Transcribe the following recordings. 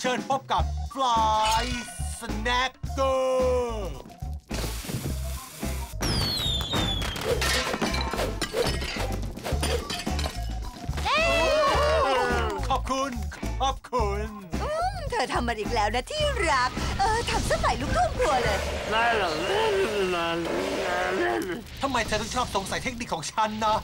เชิญพบกับ Fly Snacker ขอบคุณ ขอบคุณเธอทำมันอีกแล้วนะที่รัก เออทำสมัยลูกทุ่งครัวเลย ทำไมเธอถึงชอบสงสัยเทคนิคของฉันนะ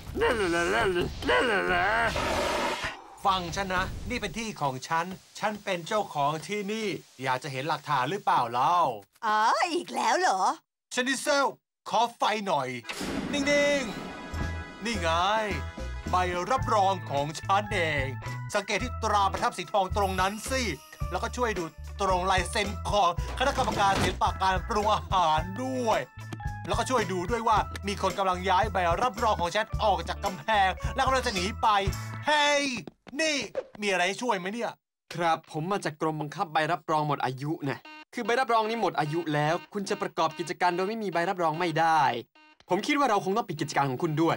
ฟังฉันนะ นี่เป็นที่ของฉัน ฉันเป็นเจ้าของที่นี่ อยากจะเห็นหลักฐานหรือเปล่าเล่าอ๋ออีกแล้วเหรอชนิเซล ขอไฟหน่อย นิ่งๆ นี่ไง ใบรับรองของฉันเอง สังเกตที่ตราประทับสีทองตรงนั้นสิ แล้วก็ช่วยดูตรงลายเซ็นของคณะกรรมการศิลปะการปรุงอาหารด้วยแล้วก็ช่วยดูด้วยว่ามีคนกำลังย้ายใบรับรองของฉันออกจากกำแพง แล้วกำลังจะหนีไป เฮ้ย นี่ มีอะไรให้ช่วยไหมเนี่ย ครับ ผมมาจากกรมบังคับใบรับรองหมดอายุนะคือใบรับรองนี้หมดอายุแล้ว คุณจะประกอบกิจการโดยไม่มีใบรับรองไม่ได้ ผมคิดว่าเราคงต้องปิดกิจการของคุณด้วย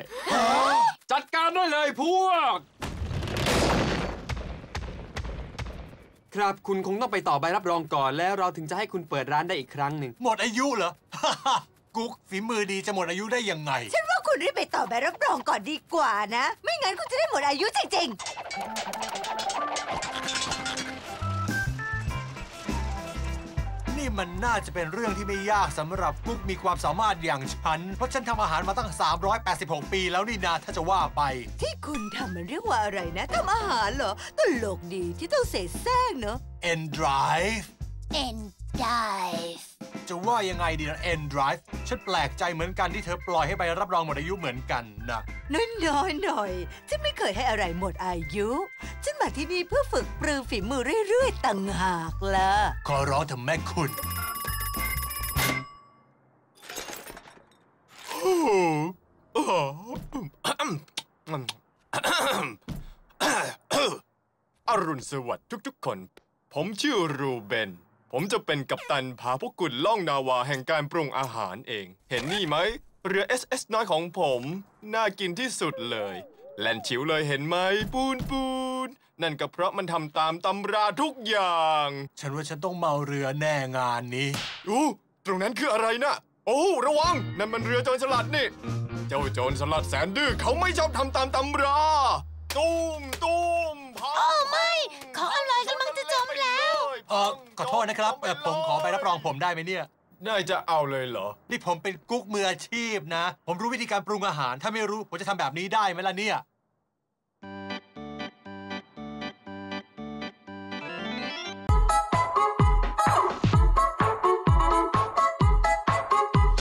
จัดการได้เลยพวก ครับคุณคงต้องไปต่อใบรับรองก่อนแล้วเราถึงจะให้คุณเปิดร้านได้อีกครั้งหนึ่งหมดอายุเหรอ กุ๊กฝีมือดีจะหมดอายุได้ยังไง ฉันว่าคุณรีบไปต่อใบรับรองก่อนดีกว่านะ ไม่งั้นคุณจะได้หมดอายุจริงนี่มันน่าจะเป็นเรื่องที่ไม่ยากสำหรับกุ๊กมีความสามารถอย่างฉัน เพราะฉันทำอาหารมาตั้ง 386 ปีแล้วนี่นาถ้าจะว่าไปๆที่คุณทำมันเรียกว่าอะไรนะทำอาหารเหรอตลกดีที่ต้องเสแสร้งเนอะ End Drive and dive จะว่ายังไงดีนะ End Drive ฉันแปลกใจเหมือนกันที่เธอปล่อยให้ใบรับรองหมดอายุเหมือนกันนะน้อยๆหน่อยฉันไม่เคยให้อะไรหมดอายุฉันมาที่นี่เพื่อฝึกปรือฝีมือเรื่อยๆต่างหากล่ะขอร้องเถอะแม่คุณอรุณสวัสดิ์ทุกๆคน ผมชื่อรูเบน ผมจะเป็นกัปตันพาพวกคุณล่องนาวาแห่งการปรุงอาหารเอง เห็นนี่ไหม เรือ SS น้อยของผม น่ากินที่สุดเลย แล่นฉิวเลยเห็นไหม ปูนปูน นั่นก็เพราะมันทำตามตำราทุกอย่าง ฉันว่าฉันต้องเมาเรือแน่งานนี้ อู้ตรงนั้นคืออะไรนะโอ้ ระวัง นั่นมันเรือโจรสลัดนี่ เจ้าโจรสลัดแสนดื้อเขาไม่ชอบทำตามตำรา ตุ้มตุ้ เออขอโทษนะครับเออผมขอใบรับรองผมได้ไหมเนี่ย นายจะเอาเลยเหรอ นี่ผมเป็นกุ๊กมืออาชีพนะ ผมรู้วิธีการปรุงอาหาร ถ้าไม่รู้ผมจะทำแบบนี้ได้ไหมล่ะเนี่ย